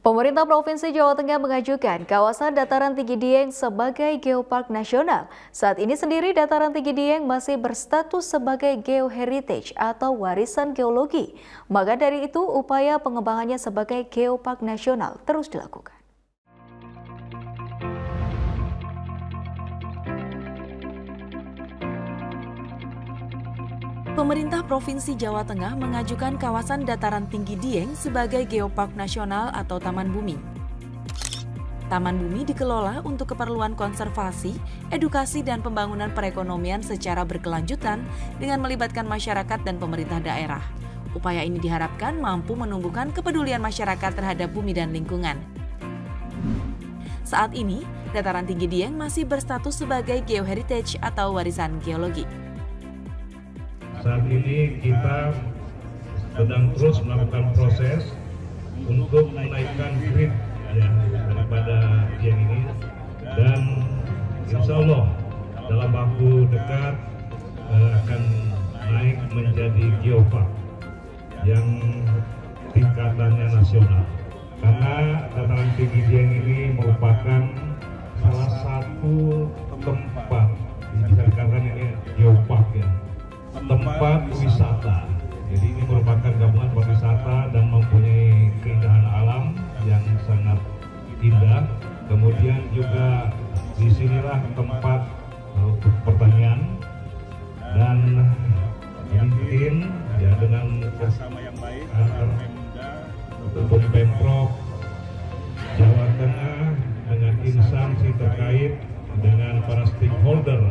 Pemerintah Provinsi Jawa Tengah mengajukan kawasan dataran tinggi Dieng sebagai geopark nasional. Saat ini sendiri dataran tinggi Dieng masih berstatus sebagai geoheritage atau warisan geologi. Maka dari itu upaya pengembangannya sebagai geopark nasional terus dilakukan. Pemerintah Provinsi Jawa Tengah mengajukan kawasan dataran tinggi Dieng sebagai geopark nasional atau taman bumi. Taman bumi dikelola untuk keperluan konservasi, edukasi, dan pembangunan perekonomian secara berkelanjutan dengan melibatkan masyarakat dan pemerintah daerah. Upaya ini diharapkan mampu menumbuhkan kepedulian masyarakat terhadap bumi dan lingkungan. Saat ini, dataran tinggi Dieng masih berstatus sebagai geoheritage atau warisan geologi saat ini kita sedang terus melakukan proses untuk menaikkan grade ya, daripada yang ini. Dan insya Allah dalam waktu dekat uh, akan naik menjadi geopark yang tingkatannya nasional. Karena dataran tinggi Dieng ini merupakan salah satu tempat wisata. Jadi ini merupakan gabungan tempat wisata dan mempunyai keindahan alam yang sangat indah. Kemudian juga di sinilah tempat uh, pertanian dan mungkin ya dengan bersama yang baik untuk pemprov Jawa Tengah dengan instansi terkait dengan para stakeholder